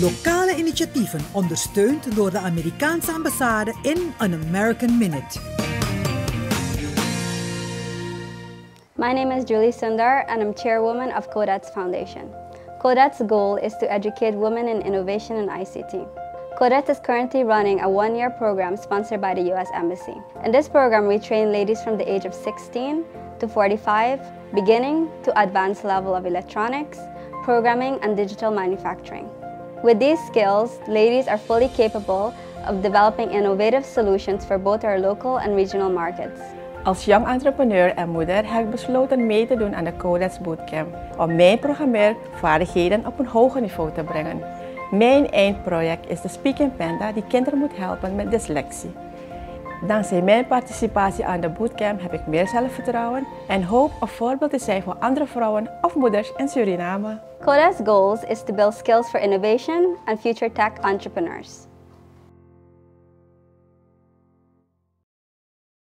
Lokale initiatieven ondersteund door de Amerikaanse ambassade in An American Minute. My name is Julie Sundar and I'm chairwoman of CODET's Foundation. CODET's goal is to educate women in innovation and ICT. CODET is currently running a one-year program sponsored by the U.S. Embassy. In this program, we train ladies from the age of 16 to 45, beginning to advanced level of electronics, programming, and digital manufacturing. With these skills, ladies are fully capable of developing innovative solutions for both our local and regional markets. Als young entrepreneur en moeder heb ik besloten mee te doen aan de Codex Bootcamp om mijn programmeervaardigheden op een hoger niveau te brengen. Mijn eindproject is de Speaking Panda die kinderen moet helpen met dyslexie. Dankzij mijn participatie aan de bootcamp heb ik meer zelfvertrouwen en hoop een voorbeeld te zijn voor andere vrouwen of moeders in Suriname. CODA's goals is to build skills for innovation and future tech entrepreneurs.